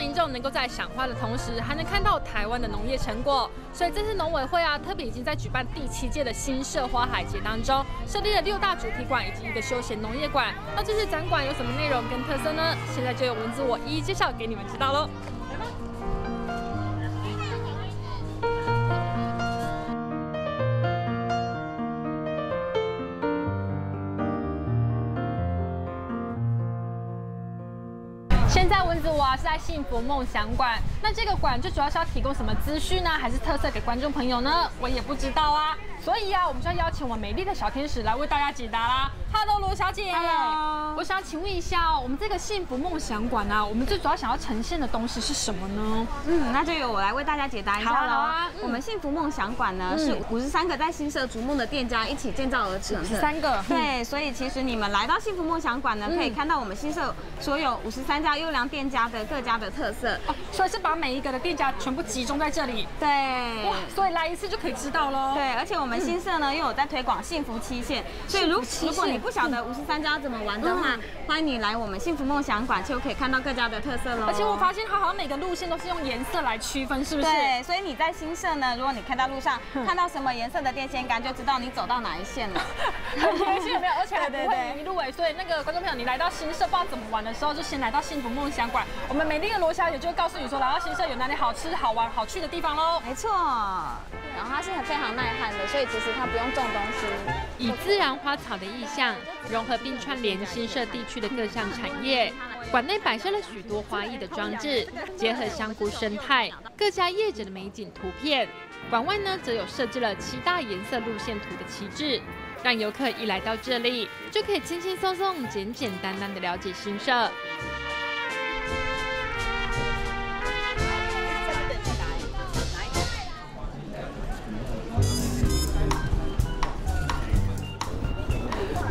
民众能够在赏花的同时，还能看到台湾的农业成果。所以这次农委会啊，特别已经在举办第七届的新社花海节当中，设立了六大主题馆以及一个休闲农业馆。那这次展馆有什么内容跟特色呢？现在就由文字我一一介绍给你们知道喽。现在蚊子我是在幸福梦想馆，那这个馆最主要是要提供什么资讯呢，还是特色给观众朋友呢？我也不知道啊。所以啊，我们就要邀请我们美丽的小天使来为大家解答啦。Hello，罗小姐。Hello。我想请问一下哦，我们这个幸福梦想馆啊，我们最主要想要呈现的东西是什么呢？嗯，那就由我来为大家解答一下好啊。我们幸福梦想馆呢，是五十三个在新社逐梦的店家一起建造而成的。三个。对，所以其实你们来到幸福梦想馆呢，可以看到我们新社所有五十三家优良店家的各家的特色。哦，所以是把每一个的店家全部集中在这里。对。哇，所以来一次就可以知道喽。对，而且我们新社呢又有。在推广幸福期限，所以如如果你不晓得五十三家怎么玩的话，欢迎你来我们幸福梦想馆，就可以看到各家的特色喽。而且我发现它好像每个路线都是用颜色来区分，是不是？对，所以你在新社呢，如果你看到路上看到什么颜色的电线杆，就知道你走到哪一线了。很贴心有没有？而且还不会迷路哎。所以那个观众朋友，你来到新社不知道怎么玩的时候，就先来到幸福梦想馆，我们美丽的罗小姐就会告诉你说，来到新社有哪里好吃、好玩、好去的地方喽。没错，然后它是很非常耐旱的，所以其实它不用种东西。以自然花草的意象融合并串联新社地区的各项产业，馆内摆设了许多花艺的装置，结合香菇生态、各家业者的美景图片。馆外呢，则有设置了七大颜色路线图的旗帜，让游客一来到这里，就可以轻轻松松、简简单单的了解新社。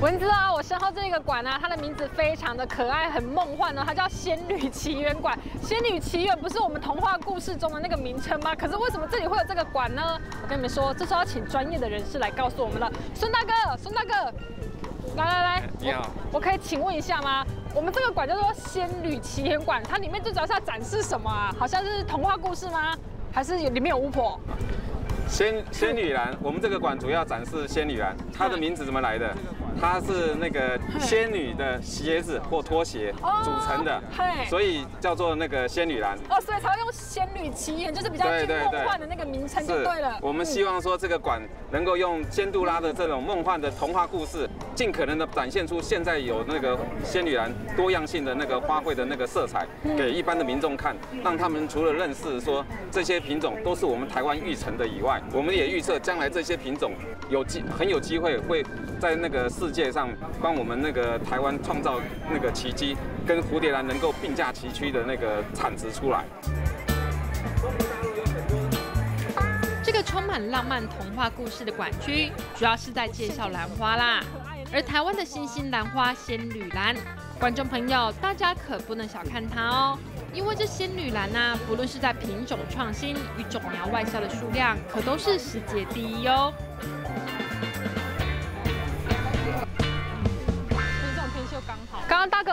文字啊，我身后这个馆呢，它的名字非常的可爱，很梦幻呢，它叫仙女奇缘馆。仙女奇缘不是我们童话故事中的那个名称吗？可是为什么这里会有这个馆呢？我跟你们说，这是要请专业的人士来告诉我们了。孙大哥，孙大哥，来来来，你好，我可以请问一下吗？我们这个馆叫做仙女奇缘馆，它里面最主要是要展示什么啊？好像是童话故事吗？还是里面有巫婆？仙仙女兰，我们这个馆主要展示仙女兰，它的名字怎么来的？它是那个仙女的鞋子或拖鞋组成的，所以叫做那个仙女蓝。哦，所以才会用仙女奇缘，就是比较梦幻的那个名称就对了。我们希望说这个馆能够用仙杜拉的这种梦幻的童话故事，尽可能的展现出现在有那个仙女兰多样性的那个花卉的那个色彩，给一般的民众看，让他们除了认识说这些品种都是我们台湾育成的以外，我们也预测将来这些品种有机很有机会会在那个世界上帮我们那个台湾创造那个奇迹，跟蝴蝶兰能够并驾齐驱的那个产值出来。这个充满浪漫童话故事的馆区，主要是在介绍兰花啦。而台湾的新兴兰花仙女兰，观众朋友大家可不能小看它哦，因为这仙女兰呐，不论是在品种创新与种苗外销的数量，可都是世界第一哦。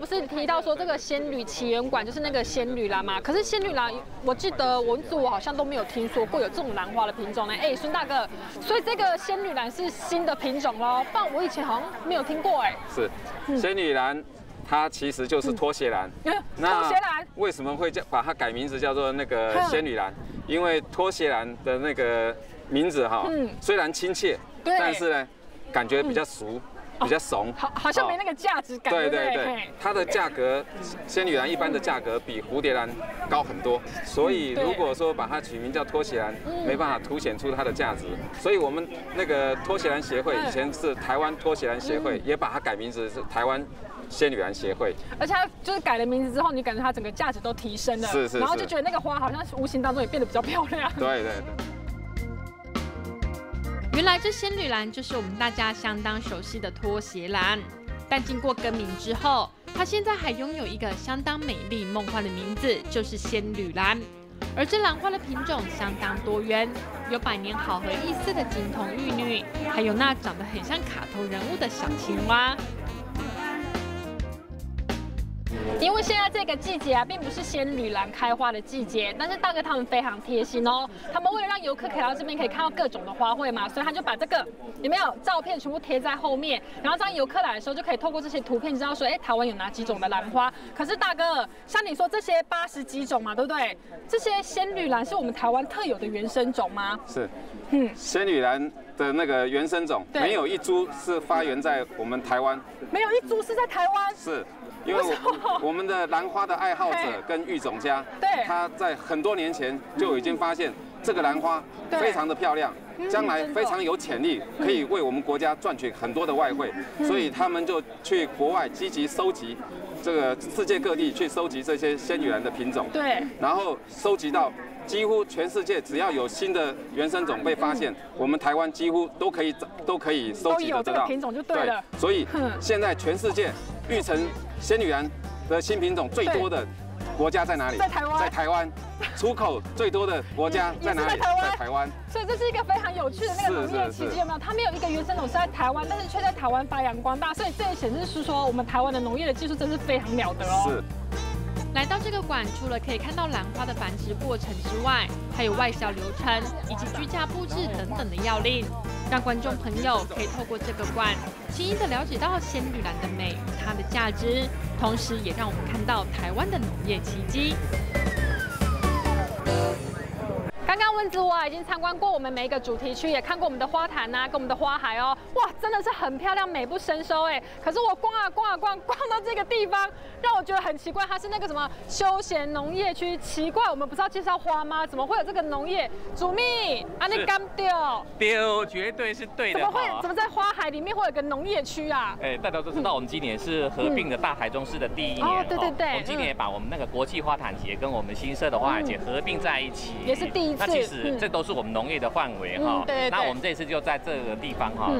不是提到说这个仙女奇缘馆就是那个仙女兰嘛？可是仙女兰，我记得我好像都没有听说过有这种兰花的品种呢。哎，孙大哥，所以这个仙女兰是新的品种喽？但我以前好像没有听过哎。是，仙女兰，它其实就是拖鞋兰。拖鞋兰为什么会叫把它改名字叫做那个 仙女兰？因为拖鞋兰的那个名字哈，虽然亲切，但是呢，感觉比较俗。比较怂，好，好像没那个价值感。对对对，它的价格，仙女兰一般的价格比蝴蝶兰高很多，所以如果说把它取名叫拖鞋兰，没办法凸显出它的价值。所以我们那个拖鞋兰协会以前是台湾拖鞋兰协会，也把它改名字是台湾仙女兰协会。而且它就是改了名字之后，你感觉它整个价值都提升了，是是，然后就觉得那个花好像无形当中也变得比较漂亮。对对对。原来这仙女兰就是我们大家相当熟悉的拖鞋兰，但经过更名之后，它现在还拥有一个相当美丽梦幻的名字，就是仙女兰。而这兰花的品种相当多元，有百年好合意思的金童玉女，还有那长得很像卡通人物的小青蛙。因为现在这个季节啊，并不是仙女兰开花的季节，但是大哥他们非常贴心哦，他们为了让游客可以来到这边可以看到各种的花卉嘛，所以他就把这个有没有照片全部贴在后面，然后这样游客来的时候就可以透过这些图片知道说，哎，台湾有哪几种的兰花。可是大哥，像你说这些八十几种嘛，对不对？这些仙女兰是我们台湾特有的原生种吗？是，嗯，仙女兰的那个原生种，没有一株是发源在我们台湾，没有一株是在台湾，是。因为我我们的兰花的爱好者跟育种家，对，他在很多年前就已经发现这个兰花非常的漂亮，将来非常有潜力，可以为我们国家赚取很多的外汇，所以他们就去国外积极收集这个世界各地去收集这些仙女兰的品种，对，然后收集到几乎全世界只要有新的原生种被发现，我们台湾几乎都可以都可以收集得到。品种就对了，所以现在全世界育成。仙女兰的新品种最多的国家在哪里？在台湾。在台湾，出口最多的国家在哪里？在台湾。所以这是一个非常有趣的那个农业奇迹，有没有？它没有一个原生种是在台湾，但是却在台湾发扬光大。所以这也显示是说，我们台湾的农业的技术真是非常了得哦。是。来到这个馆，除了可以看到兰花的繁殖过程之外，还有外销流程以及居家布置等等的要令。让观众朋友可以透过这个馆，轻易的了解到仙女兰的美与它的价值，同时也让我们看到台湾的农业奇迹。刚刚温子我已经参观过我们每一个主题区，也看过我们的花坛呐，跟我们的花海哦，哇，真的是很漂亮，美不胜收哎。可是我逛啊逛啊逛，逛到这个地方，让我觉得很奇怪，它是那个什么休闲农业区，奇怪，我们不是要介绍花吗？怎么会有这个农业？主秘啊，你干丢丢，绝对是对的。怎么会？怎么在花海里面会有个农业区啊？哎，大家都知道，我们今年是合并的大台中市的第一年哦，对对对。我们今年也把我们那个国际花坛节跟我们新设的花海节合并在一起，也是第一次。那其实这都是我们农业的范围哈，那我们这次就在这个地方哈，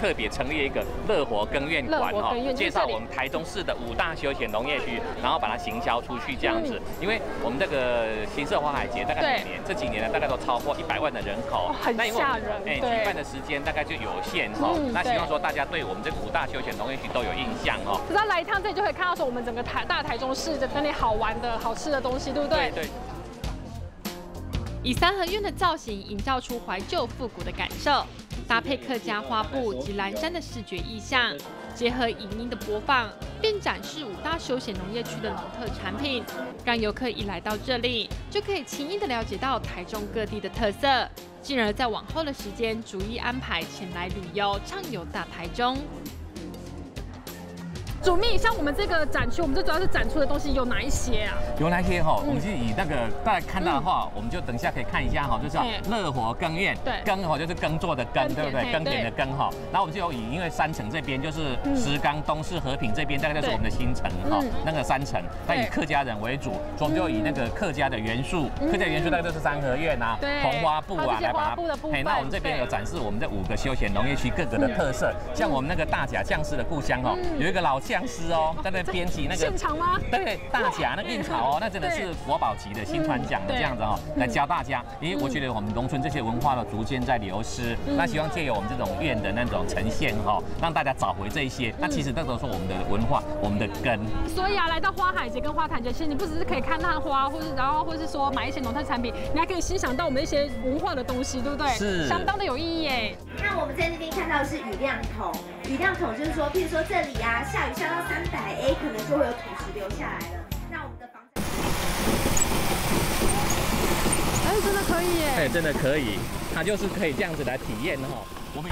特别成立一个乐活耕院馆哈，介绍我们台中市的五大休闲农业区，然后把它行销出去这样子。因为我们这个新社花海节大概每年这几年呢，大概都超过一百万的人口，很吓人。哎，举办的时间大概就有限哈，那希望说大家对我们这五大休闲农业区都有印象哦。只要来一趟这里就可以看到说我们整个台大台中市的那里好玩的好吃的东西，对不对？对对。以三合院的造型营造出怀旧复古的感受，搭配客家花布及蓝山的视觉意象，结合影音的播放，并展示五大休闲农业区的农特产品，让游客一来到这里，就可以轻易的了解到台中各地的特色，进而在往后的时间逐一安排前来旅游畅游大台中。主秘，像我们这个展区，我们最主要是展出的东西有哪一些啊？有哪些哈？我们是以那个大家看到的话，我们就等一下可以看一下哈，就是乐活耕院，对，耕哈就是耕作的耕，对不对？耕田的耕哈。然后我们就有以，因为山城这边就是石冈、东市、和平这边，大概就是我们的新城哈，那个山城，那以客家人为主，所以我们就以那个客家的元素，客家元素大概就是三合院啊，红花布啊，来把它。哎，那我们这边有展示我们这五个休闲农业区各个的特色，像我们那个大甲将士的故乡哈，有一个老将。匠师哦，在那编辑那个现场吗？对，大甲那印草哦，那真的是国宝级的新传奖的这样子哦，来教大家。因为我觉得我们农村这些文化呢，逐渐在流失，那希望借由我们这种院的那种呈现哈，让大家找回这一些。那其实那都是我们的文化，我们的根。所以啊，来到花海节跟花坛节，其实你不只是可以看那花，或是然后或是说买一些农特产品，你还可以欣赏到我们一些文化的东西，对不对？是，相当的有意义耶。那我们在那边看到的是雨量桶，雨量桶就是说，譬如说这里呀，下雨下。到三百 A 可能就会有土石流下来了，那我们的房子，哎，真的可以耶！哎，真的可以，它就是可以这样子来体验哈。我们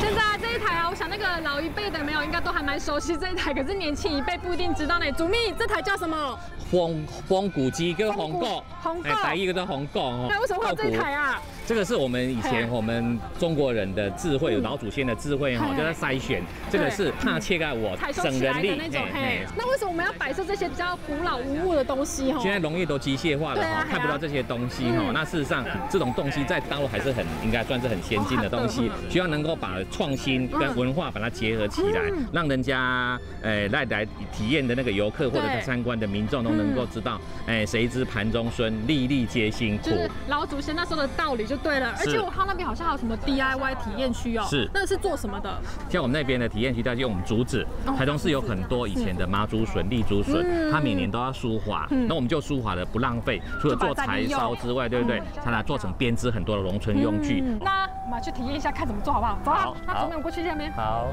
现在这一台啊，我想那个老一辈的没有，应该都还蛮熟悉这一台，可是年轻一辈不一定知道呢。祖秘，这台叫什么？风风谷机跟红果，红果，哎，一个叫红果哦。那为什么会有这台啊？这个是我们以前 我们中国人的智慧，有老祖先的智慧哈，就在筛选。这个是怕切开我省人力那种。嘿，那为什么我们要摆设这些比较古老无物的东西哈？现在农业都机械化了哈，看不到这些东西哈。那事实上，这种东西在大陆还是很应该算是很先进的东西，希望能够把创新跟文化把它结合起来，让人家呃来来体验的那个游客或者在参观的民众都能够知道，哎，谁知盘中餐，粒粒皆辛苦。老祖先那时候的道理就。就对了。而且我看那边好像还有什么 DIY 体验区哦，是，那是做什么的？像我们那边的体验区，在用我们竹子，台中市有很多以前的麻竹笋、立竹笋，它每年都要疏滑，那我们就疏滑的不浪费，除了做柴烧之外，对不对？它来做成编织很多的农村用具。那我们去体验一下，看怎么做好不好？走啊，那准备我们过去那边。好。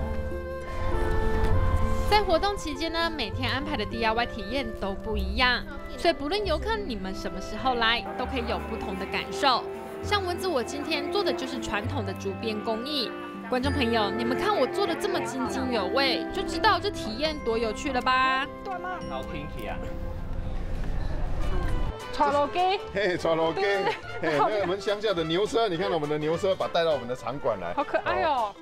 在活动期间呢，每天安排的 DIY 体验都不一样，所以不论游客你们什么时候来，都可以有不同的感受。像蚊子，我今天做的就是传统的竹编工艺。观众朋友，你们看我做的这么津津有味，就知道这体验多有趣了吧？对吗？好听起啊！抓罗鸡，嘿，抓罗鸡，嘿，那我们乡下的牛车，你看我们的牛车，把带到我们的场馆来，好可爱哦。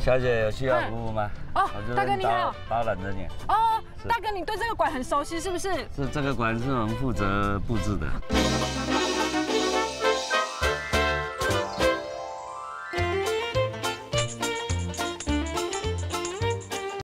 小姐有需要服务吗？哦，大哥你好，打扰着你。哦，大哥你对这个馆很熟悉是不是？是这个馆是我们负责布置的。